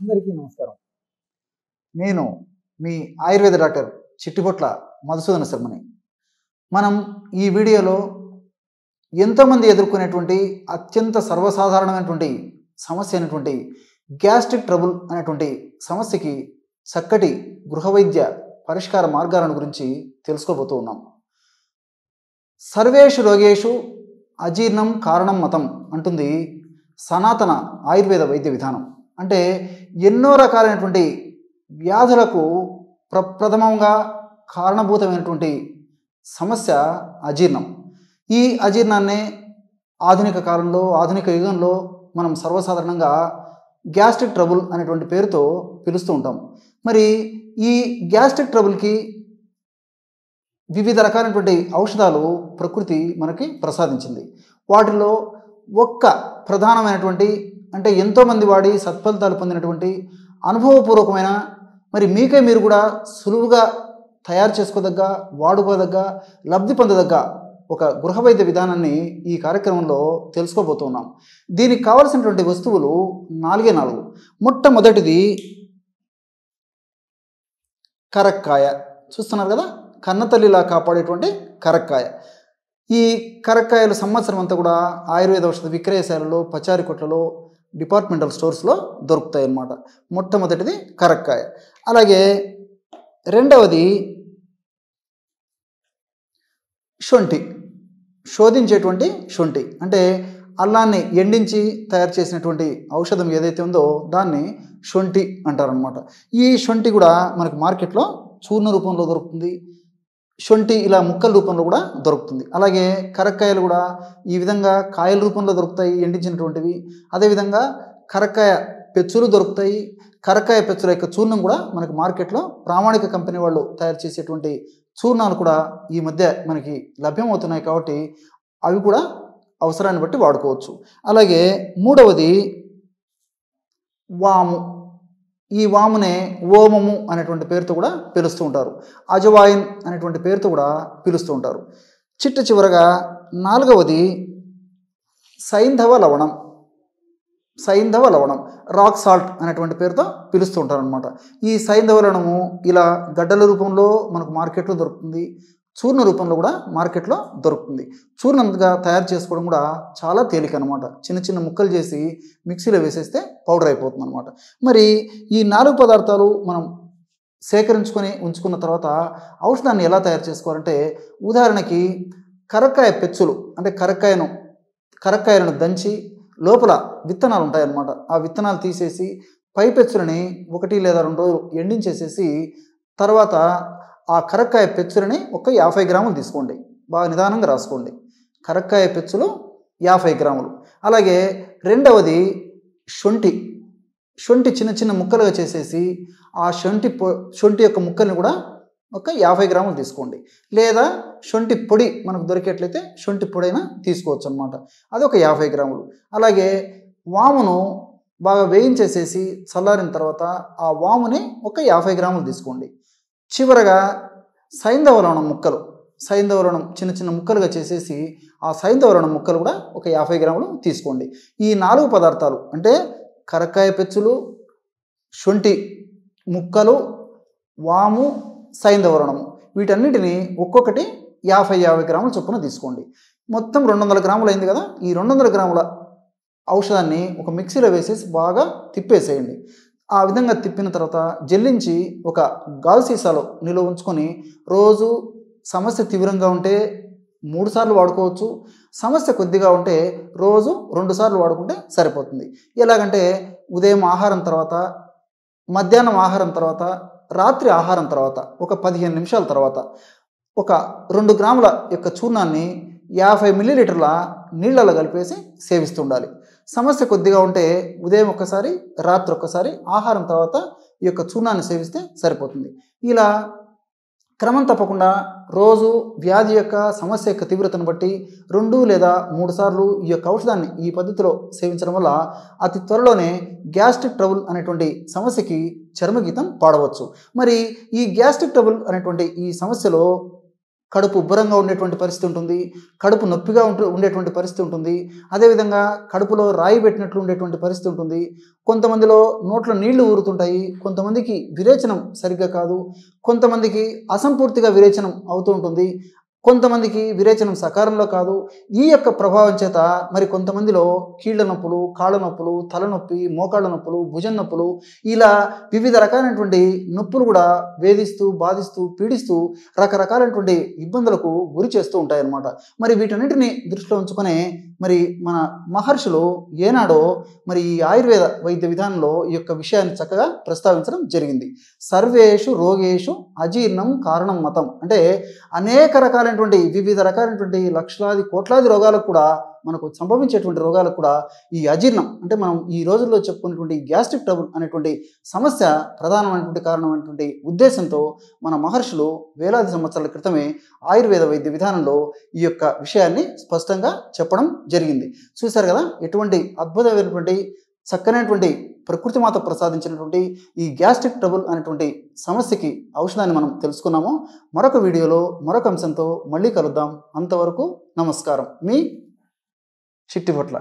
అందరికీ నమస్కారం. నేను మీ ఆయుర్వేద డాక్టర్ చిట్టిపొట్ల మధుసూదన శర్మని. మనం ఈ వీడియోలో ఎంతోమంది ఎదుర్కొనేటువంటి అత్యంత సర్వసాధారణమైనటువంటి సమస్య అయినటువంటి గ్యాస్ట్రిక్ ట్రబుల్ అనేటువంటి సమస్యకి చక్కటి గృహ వైద్య పరిష్కార మార్గాలను గురించి తెలుసుకోబోతూ ఉన్నాం. సర్వేషు రోగేషు అజీర్ణం కారణం మతం అంటుంది సనాతన ఆయుర్వేద వైద్య విధానం. అంటే ఎన్నో రకాలైనటువంటి వ్యాధులకు ప్రప్రథమంగా కారణభూతమైనటువంటి సమస్య అజీర్ణం. ఈ అజీర్ణాన్ని ఆధునిక కాలంలో ఆధునిక యుగంలో మనం సర్వసాధారణంగా గ్యాస్ట్రిక్ ట్రబుల్ అనేటువంటి పేరుతో పిలుస్తూ ఉంటాం. మరి ఈ గ్యాస్ట్రిక్ ట్రబుల్కి వివిధ రకాలైనటువంటి ఔషధాలు ప్రకృతి మనకి ప్రసాదించింది. వాటిలో ఒక్క ప్రధానమైనటువంటి అంటే ఎంతోమంది వాడి సత్ఫలితాలు పొందినటువంటి అనుభవపూర్వకమైన మరి మీకే మీరు కూడా సులువుగా తయారు చేసుకోదగ్గ వాడుకోదగ్గ లబ్ధి పొందదగ్గ ఒక గృహ వైద్య విధానాన్ని ఈ కార్యక్రమంలో తెలుసుకోబోతున్నాం. దీనికి కావలసినటువంటి వస్తువులు నాలుగే నాలుగు. మొట్టమొదటిది కరక్కాయ. చూస్తున్నారు కదా? కన్నతల్లిలా కాపాడేటువంటి కరక్కాయ. ఈ కరక్కాయలు సంవత్సరం అంతా కూడా ఆయుర్వేద ఔషధ విక్రయశాలలో పచారి కొట్లలో డిపార్ట్మెంటల్ స్టోర్స్లో దొరుకుతాయి అన్నమాట మొట్టమొదటిది కరక్కాయ. అలాగే రెండవది శొంఠి. శోధించేటువంటి శొంఠి. అంటే అల్లాన్ని ఎండించి తయారు చేసినటువంటి ఔషధం ఏదైతే ఉందో దాన్ని శొంఠి అంటారనమాట ఈ శొంఠి కూడా మనకు మార్కెట్లో చూర్ణ రూపంలో దొరుకుతుంది. శొంఠి ఇలా ముక్కల రూపంలో కూడా దొరుకుతుంది. అలాగే కరక్కాయలు కూడా ఈ విధంగా కాయల రూపంలో దొరుకుతాయి ఎండించినటువంటివి. అదేవిధంగా కరక్కాయ పెచ్చులు దొరుకుతాయి. కరక్కాయ పెచ్చుల యొక్క చూర్ణం కూడా మనకి మార్కెట్లో ప్రామాణిక కంపెనీ వాళ్ళు తయారు చేసేటువంటి చూర్ణాలు కూడా ఈ మధ్య మనకి లభ్యమవుతున్నాయి కాబట్టి అవి కూడా అవసరాన్ని బట్టి వాడుకోవచ్చు. అలాగే మూడవది వాము. ఈ వామునే ఓమము అనేటువంటి పేరుతో కూడా పిలుస్తూ ఉంటారు. అజవాయిన్ అనేటువంటి పేరుతో కూడా పిలుస్తూ ఉంటారు. చిట్ట చివరగా నాలుగవది సైంధవ లవణం. సైంధవ లవణం రాక్ సాల్ట్ అనేటువంటి పేరుతో పిలుస్తూ ఉంటారు అనమాట ఈ సైంధవ లవణము ఇలా గడ్డల రూపంలో మనకు మార్కెట్లో దొరుకుతుంది. చూర్ణ రూపంలో కూడా మార్కెట్లో దొరుకుతుంది. చూర్ణంగా తయారు చేసుకోవడం కూడా చాలా తేలిక అనమాట చిన్న చిన్న ముక్కలు చేసి మిక్సీలో వేసేస్తే పౌడర్ అయిపోతుంది అనమాట మరి ఈ నాలుగు పదార్థాలు మనం సేకరించుకొని ఉంచుకున్న తర్వాత ఔషధాన్ని ఎలా తయారు చేసుకోవాలంటే ఉదాహరణకి కరక్కాయ పెచ్చులు అంటే కరక్కాయను కరక్కాయలను దంచి లోపల విత్తనాలు ఉంటాయన్నమాట. ఆ విత్తనాలు తీసేసి పై పెచ్చులని ఒకటి లేదా రెండు రోజులు ఎండించేసేసి తర్వాత ఆ కరక్కాయ పెచ్చులని ఒక యాభై గ్రాములు తీసుకోండి. బాగా నిదానంగా రాసుకోండి. కరక్కాయ పెచ్చులు యాభై గ్రాములు. అలాగే రెండవది శొంఠి. శొంఠి చిన్న చిన్న ముక్కలుగా చేసేసి ఆ శొంఠి పొ శొంఠి యొక్క ముక్కల్ని కూడా ఒక యాభై గ్రాములు తీసుకోండి. లేదా శొంఠి పొడి మనకు దొరికేట్లయితే శొంఠి పొడైనా తీసుకోవచ్చు అనమాట అది ఒక యాభై గ్రాములు. అలాగే వామును బాగా వేయించేసేసి చల్లారిన తర్వాత ఆ వాముని ఒక యాభై గ్రాములు తీసుకోండి. చివరగా సైంధవలవణం ముక్కలు. సైంధవలవణం చిన్న చిన్న ముక్కలుగా చేసేసి ఆ సైంధవలవణం ముక్కలు కూడా ఒక యాభై గ్రాములు తీసుకోండి. ఈ నాలుగు పదార్థాలు అంటే కరక్కాయ పెచ్చులు శొంఠి ముక్కలు వాము సైంధవరణము వీటన్నిటిని ఒక్కొక్కటి యాభై యాభై గ్రాముల చొప్పున తీసుకోండి. మొత్తం రెండు వందల గ్రాములు అయింది కదా ఈ రెండు వందల గ్రాముల ఔషధాన్ని ఒక మిక్సీలో వేసేసి బాగా తిప్పేసేయండి. ఆ విధంగా తిప్పిన తర్వాత జల్లించి ఒక గాజు సీసాలో నిల్వ ఉంచుకొని రోజు సమస్య తీవ్రంగా ఉంటే మూడు సార్లు వాడుకోవచ్చు. సమస్య కొద్దిగా ఉంటే రోజు రెండు సార్లు వాడుకుంటే సరిపోతుంది. ఎలాగంటే ఉదయం ఆహారం తర్వాత మధ్యాహ్నం ఆహారం తర్వాత రాత్రి ఆహారం తర్వాత ఒక పదిహేను నిమిషాల తర్వాత ఒక రెండు గ్రాముల యొక్క చూర్ణాన్ని యాభై మిల్లీలీటర్ల నీళ్ళలో కలిపేసి సేవిస్తుండాలి. సమస్య కొద్దిగా ఉంటే ఉదయం ఒక్కసారి రాత్రి ఒక్కసారి ఆహారం తర్వాత ఈ యొక్క చూర్ణాన్ని సేవిస్తే సరిపోతుంది. ఇలా క్రమం తప్పకుండా రోజు వ్యాధి యొక్క సమస్య యొక్క తీవ్రతను బట్టి రెండు లేదా మూడు సార్లు ఈ యొక్క ఔషధాన్ని ఈ పద్ధతిలో సేవించడం వల్ల అతి త్వరలోనే గ్యాస్ట్రిక్ ట్రబుల్ అనేటువంటి సమస్యకి చర్మగీతం పాడవచ్చు. మరి ఈ గ్యాస్ట్రిక్ ట్రబుల్ అనేటువంటి ఈ సమస్యలో కడుపు ఉబ్బరంగా ఉండేటువంటి పరిస్థితి ఉంటుంది కడుపు నొప్పిగా ఉంటు ఉండేటువంటి పరిస్థితి ఉంటుంది. అదేవిధంగా కడుపులో రాయి పెట్టినట్లు ఉండేటువంటి పరిస్థితి ఉంటుంది. కొంతమందిలో నోట్లో నీళ్ళు ఊరుతుంటాయి కొంతమందికి విరేచనం సరిగ్గా కాదు కొంతమందికి అసంపూర్తిగా విరేచనం అవుతూ ఉంటుంది. కొంతమందికి విరేచనం సకాలంలో కాదు ఈ యొక్క ప్రభావం చేత మరి కొంతమందిలో కీళ్ళ నొప్పులు కాళ్ళ నొప్పులు తలనొప్పి మోకాళ్ళ నొప్పులు భుజం నొప్పులు ఇలా వివిధ రకాలైనటువంటి నొప్పులు కూడా వేధిస్తూ బాధిస్తూ పీడిస్తూ రకరకాలైనటువంటి ఇబ్బందులకు గురి చేస్తూ ఉంటాయన్నమాట. మరి వీటన్నిటిని దృష్టిలో ఉంచుకునే మరి మన మహర్షులు ఏనాడో మరి ఈ ఆయుర్వేద వైద్య విధానంలో ఈ యొక్క విషయాన్ని చక్కగా ప్రస్తావించడం జరిగింది. సర్వేషు రోగేషు అజీర్ణం కారణం మతం. అంటే అనేక రకాలైనటువంటి వివిధ రకాలైనటువంటి లక్షలాది కోట్లాది రోగాలకు కూడా మనకు సంభవించేటువంటి రోగాలకు కూడా ఈ అజీర్ణం అంటే మనం ఈ రోజుల్లో చెప్పుకున్నటువంటి గ్యాస్ట్రిక్ ట్రబుల్ అనేటువంటి సమస్య ప్రధానమైనటువంటి కారణమైనటువంటి ఉద్దేశంతో మన మహర్షులు వేలాది సంవత్సరాల క్రితమే ఆయుర్వేద వైద్య విధానంలో ఈ యొక్క విషయాన్ని స్పష్టంగా చెప్పడం జరిగింది. చూశారు కదా ఎటువంటి అద్భుతమైనటువంటి చక్కనైనటువంటి ప్రకృతి మాత ప్రసాదించినటువంటి ఈ గ్యాస్ట్రిక్ ట్రబుల్ అనేటువంటి సమస్యకి ఔషధాన్ని మనం తెలుసుకున్నాము. మరొక వీడియోలో మరొక అంశంతో మళ్ళీ కలుద్దాం. అంతవరకు నమస్కారం. మీ చిట్టిపట్ల